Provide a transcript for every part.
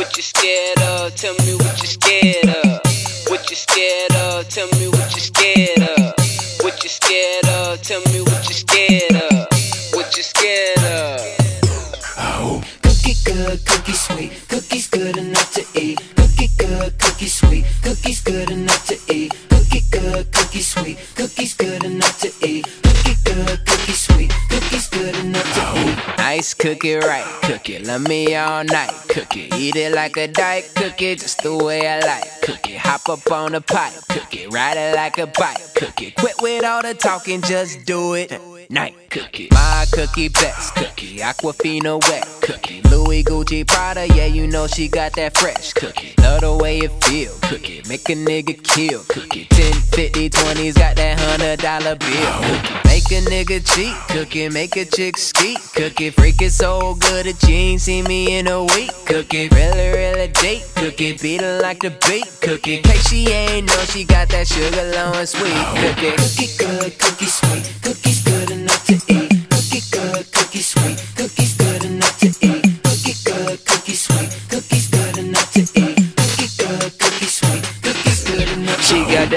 What you scared of? Tell me what you scared of. What you scared of? Tell me what you scared of. What you scared of? Tell me what you scared of. What you scared of? Oh. Cookie good, cookie sweet. Cookies Nice cookie, right cook it, Love me all night cook it, Eat it like a diet cook it just the way I like cook it, Hop up on the pipe cookie. Ride it like a bike cook it, Quit with all the talking, just do it. Night cookie. My cookie best cookie. Aquafina wet cookie. Louis Gucci Prada, yeah, you know she got that fresh cookie. Love the way it feel cookie. Make a nigga kill cookie. 10, 50, 20s, got that hundred dollar bill cookie. Make a nigga cheat cookie. Make a chick skeet cookie. Freak it so good that you ain't seen me in a week cookie. Really, really deep cookie. Beat her like the beat cookie. In case she ain't know, she got that sugar low and sweet oh. cookie. Cookie good, cookie sweet. Cookies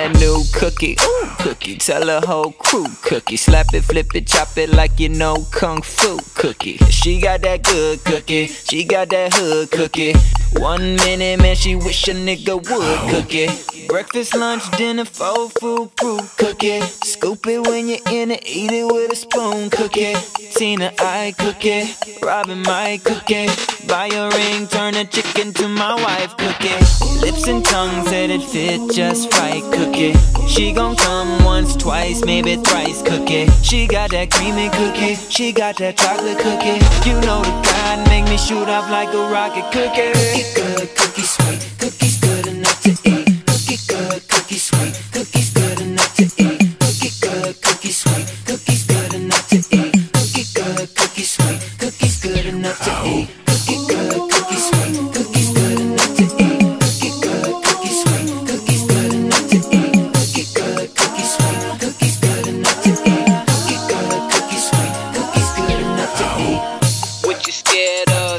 that new cookie, cookie. Tell her whole crew, cookie. Slap it, flip it, chop it like you know kung fu, cookie. She got that good cookie, she got that hood cookie. One minute, man, she wish a nigga would cookie. Breakfast, lunch, dinner, full food proof cookie. Scoop it when you're in it, eat it with a spoon cookie. Tina, I cookie. Robin, my cookie. Buy a ring, turn a chicken to my wife cookie. Lips and tongue said it fit just right cookie. She gon' come once, twice, maybe thrice cookie. She got that creamy cookie. She got that chocolate cookie. You know the kind make me shoot up like a rocket cookie. Cookie good, cookie sweet. Cookies good enough to eat. Cookie good, cookie sweet. Cookies good enough to eat. Cookie good, cookie sweet. Cookies good enough to eat. Cookie good, cookie sweet.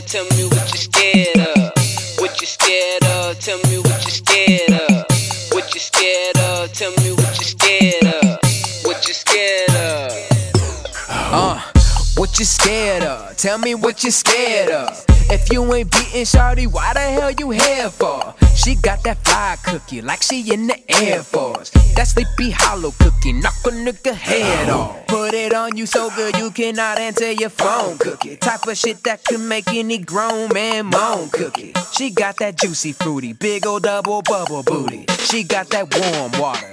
Tell me what you scared of. What you scared of? Tell me what you scared of. What you scared of? Tell me what you scared of. What you scared of? Uh, what you scared of? Tell me what you scared of. If you ain't beating Shawty, why the hell you here for? She got that fly cookie like she in the Air Force. That sleepy hollow cookie, knock a nigga head off. Put it on you so good you cannot answer your phone cookie. Type of shit that can make any grown man moan cookie. She got that juicy fruity, big old double bubble booty. She got that warm water,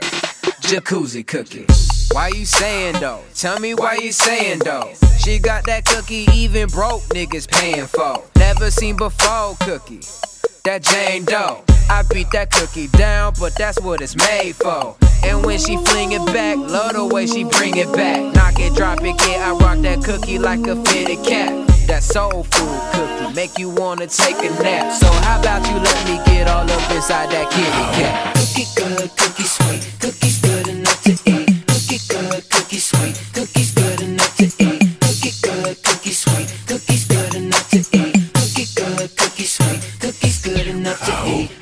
jacuzzi cookie. Why you saying though? Tell me why you saying though. She got that cookie even broke niggas paying for. Never seen before cookie. That Jane Doe. I beat that cookie down, but that's what it's made for. And when she fling it back, love the way she bring it back. Knock it, drop it, yeah, I rock that cookie like a fitted cap. That soul food cookie, make you wanna take a nap. So how about you let me get all up inside that kitty cat? Cookie good, cookie sweet. Cookies good enough to eat. Cookie sweet. Cookies good enough to eat.